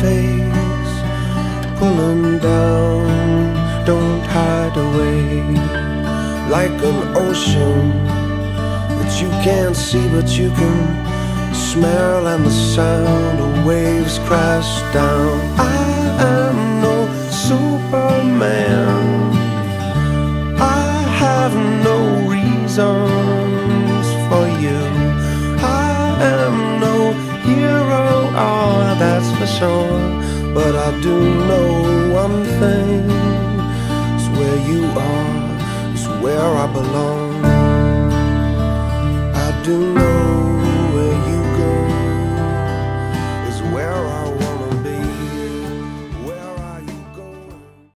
face pulling down. Don't hide away like an ocean that you can't see, but you can smell and the sound of waves crash down. I am no Superman. I have no reasons for you. I am no hero, sure. But I do know one thing: it's where you are, it's where I belong.